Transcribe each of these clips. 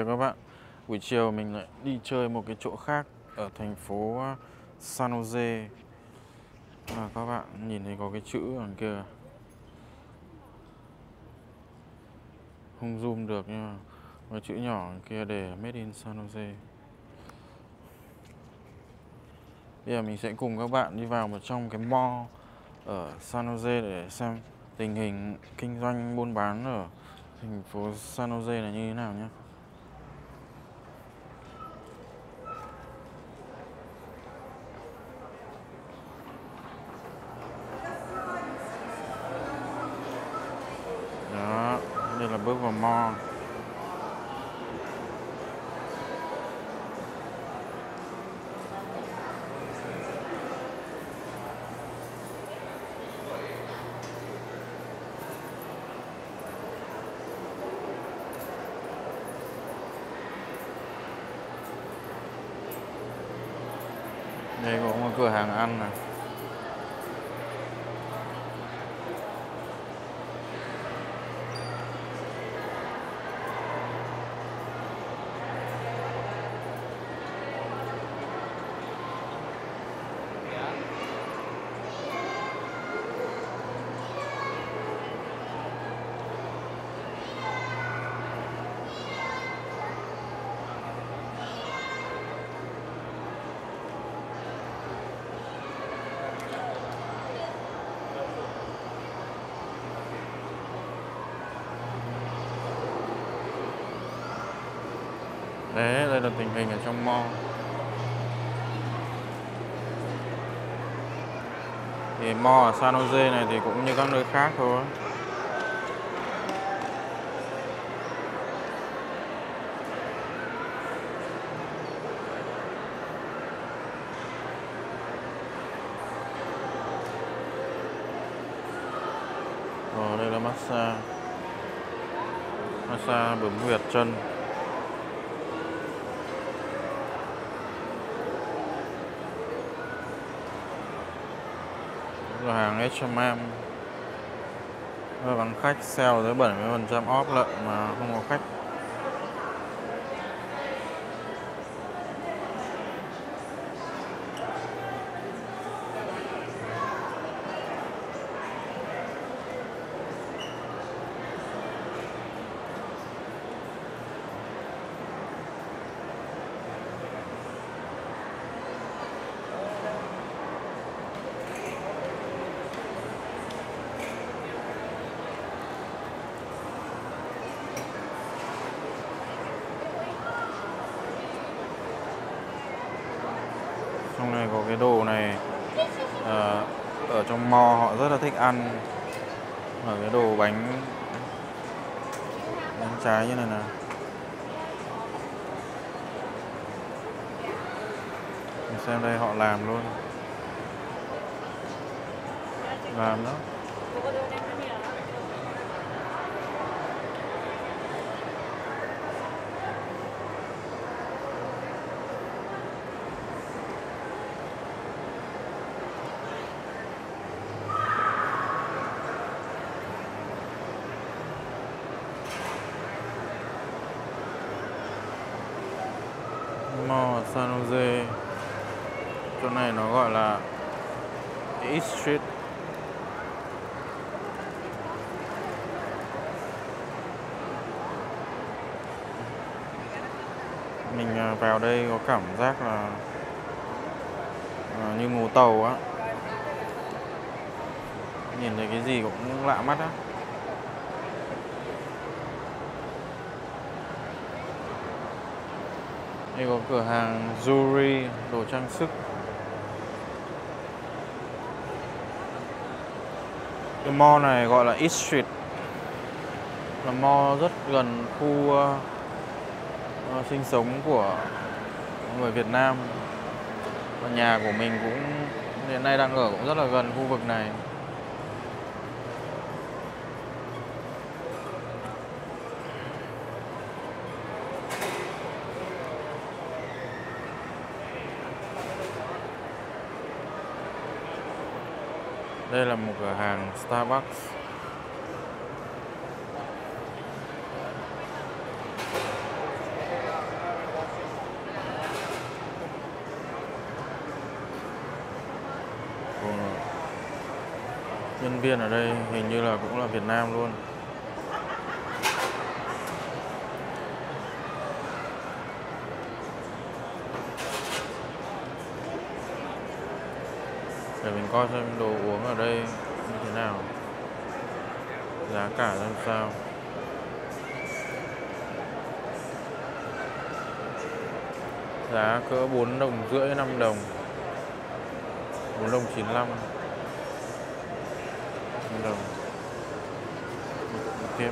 chào các bạn. Buổi chiều mình lại đi chơi một cái chỗ khác ở thành phố ờ, San Jose. À, Các bạn nhìn thấy có cái chữ ở kia. Không zoom được nhưng mà có chữ nhỏ kia để Made in San Jose. Bây giờ mình sẽ cùng các bạn đi vào một trong cái mall ở San Jose để xem tình hình kinh doanh buôn bán ở thành phố San Jose là như thế nào nhé đó đây là bước vào mall đây có cửa hàng ăn này Đấy, đây là tình hình ở trong mall. Thì mall ở San Jose này thì cũng như các nơi khác thôi. Rồi đây là massage. Massage bấm huyệt chân cửa hàng H&M bằng khách sale tới 70% off lận mà không có khách. Này có cái đồ này à, ở trong mò họ rất là thích ăn. Ở cái đồ bánh bánh trái như này nè. Mình xem đây họ làm luôn. Làm đó mall ở San Jose. Chỗ này nó gọi là East Street. Mình à, vào đây có cảm giác là à, như ngủ tàu á. Nhìn thấy cái gì cũng lạ mắt á. Đây có cửa hàng jewelry, đồ trang sức. Cái mall này gọi là East Street. Là mall rất gần khu uh, sinh sống của người Việt Nam. Và nhà của mình cũng hiện nay đang ở cũng rất là gần khu vực này. Đây là một cửa hàng Starbucks. Nhân viên ở đây hình như là cũng là Việt Nam luôn. Để mình coi xem đồ uống ở đây như thế nào. Giá cả ra sao. Giá cỡ 4 đồng rưỡi 5 đồng. 4 đồng 95 5 đồng. Tiếp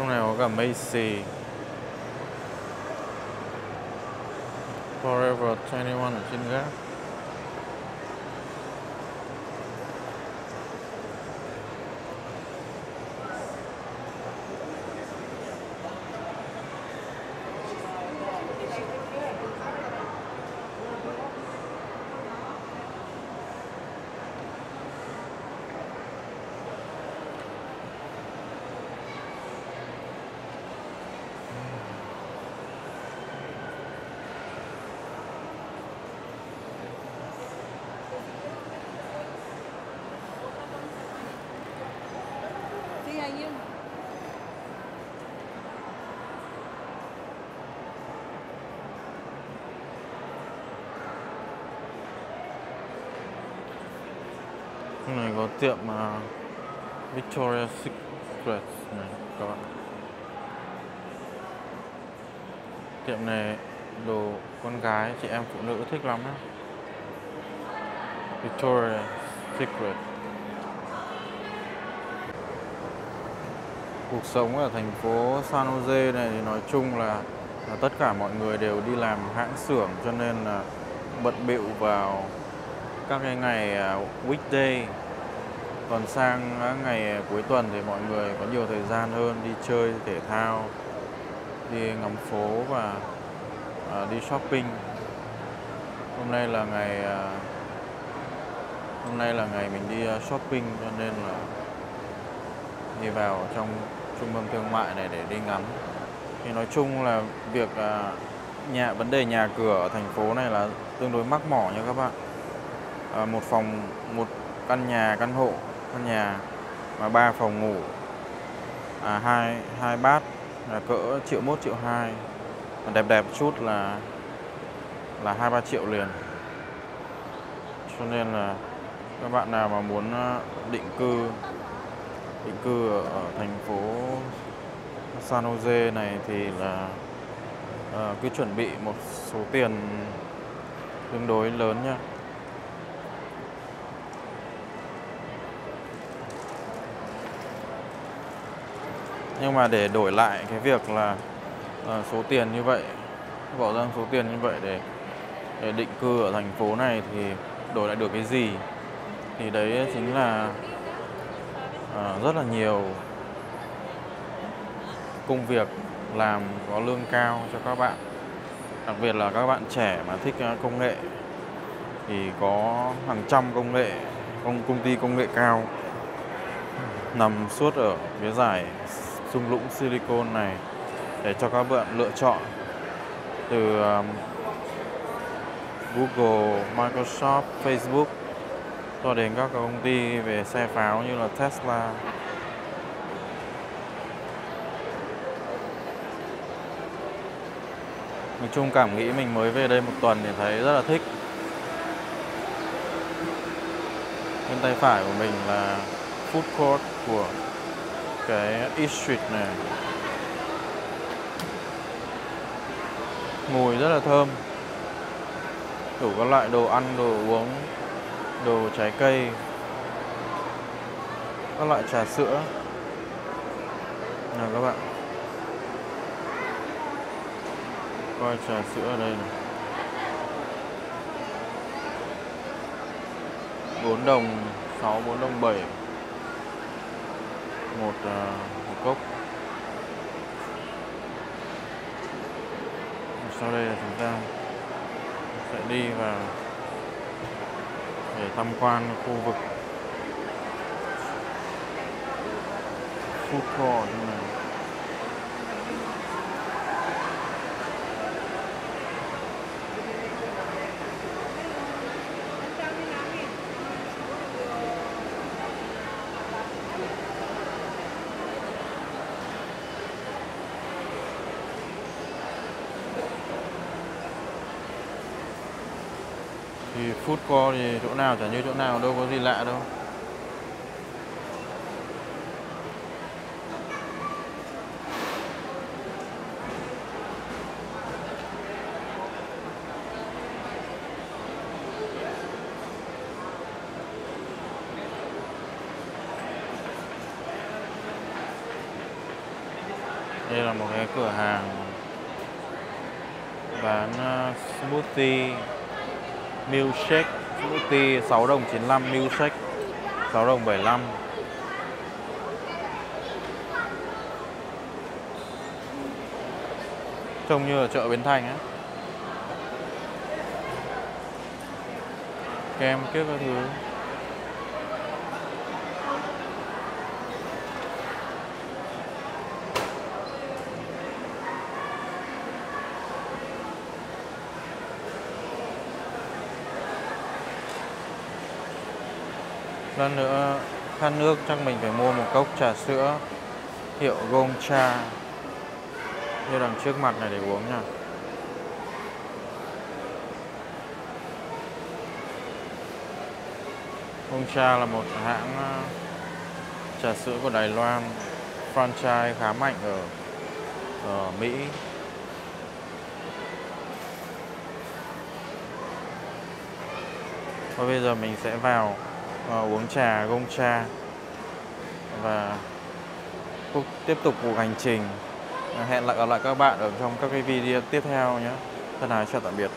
Trong này có cả Macy Forever 21 ở trên gác Chị này có tiệm uh, Victoria's Secret này các bạn Tiệm này đồ con gái, chị em phụ nữ thích lắm á. Victoria's Secret. Cuộc sống ở thành phố San Jose này thì nói chung là, là tất cả mọi người đều đi làm hãng xưởng cho nên là bận bịu vào các cái ngày à, weekday. Còn sang ngày cuối tuần thì mọi người có nhiều thời gian hơn đi chơi thể thao đi ngắm phố và à, đi shopping. Hôm nay là ngày à, hôm nay là ngày mình đi à, shopping cho nên là đi vào trong trung tâm thương mại này để đi ngắm. Thì nói chung là việc à, nhà vấn đề nhà cửa ở thành phố này là tương đối mắc mỏ nha các bạn. À, một phòng một căn nhà căn hộ căn nhà và ba phòng ngủ à, hai hai bát là cỡ triệu mốt triệu hai. Mà đẹp đẹp chút là là hai ba triệu liền. Cho nên là các bạn nào mà muốn à, định cư định cư ở, thành phố San Jose này thì là à, cứ chuẩn bị một số tiền tương đối lớn nha. Nhưng mà để đổi lại cái việc là ờ, số tiền như vậy bỏ ra số tiền như vậy để để định cư ở thành phố này thì đổi lại được cái gì? Thì đấy chính là Ờ, rất là nhiều công việc làm có lương cao cho các bạn. Đặc biệt là các bạn trẻ mà thích ờ, công nghệ thì có hàng trăm công nghệ công công ty công nghệ cao nằm suốt ở phía giải thung lũng Silicon này để cho các bạn lựa chọn từ um, Google, Microsoft, Facebook cho đến các công ty về xe pháo như là Tesla. Nói chung cảm nghĩ mình mới về đây một tuần thì thấy rất là thích. Bên tay phải của mình là food court của cái East Street này mùi rất là thơm đủ các loại đồ ăn, đồ uống đồ trái cây các loại trà sữa. Nào các bạn. Coi trà sữa ở đây này. 4 đồng 6 4 đồng 7 một, uh, một cốc. Sau đây là chúng ta sẽ đi vào để tham quan khu vực. Food court như này thì food court thì chỗ nào, chả như chỗ nào, đâu có gì lạ đâu. Đây là một cái cửa hàng bán à, smoothie milkshake smoothie 6 đồng 95 milkshake 6 đồng 75 trông như ở chợ Bến Thành á. Kem kiếp các thứ. Lần nữa, khát nước chắc mình phải mua một cốc trà sữa hiệu Gongcha như đằng trước mặt này để uống nha Gongcha là một hãng ờ, trà sữa của Đài Loan, franchise khá mạnh ở ở Mỹ. Và bây giờ mình sẽ vào uh, uống trà gông cha. Và tiếp tục cuộc hành trình. Hẹn lại gặp lại các bạn ở trong các cái video tiếp theo nhé. Thân ái chào tạm biệt.